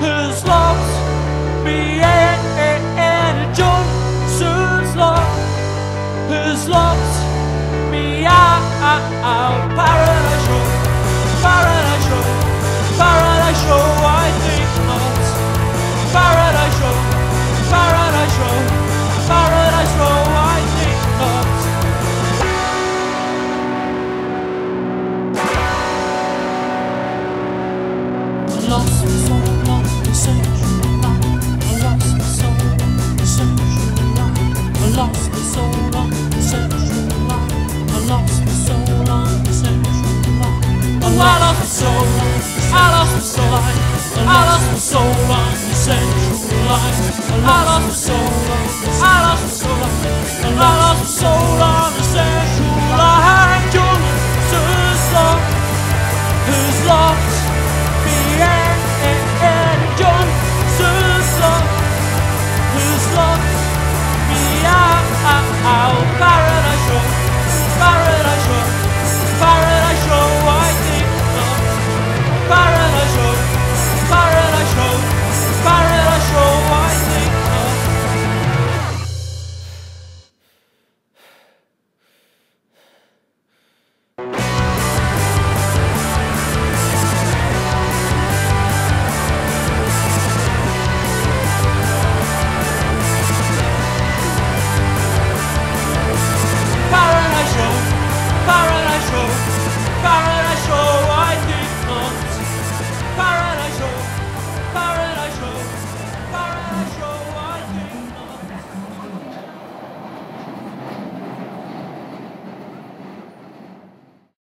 lost me and Johnson's love lost me out. Paradise Paradise Paradise I think not. Paradise Paradise Paradise I think not. Lost soul Line. I lost my soul uncentralized.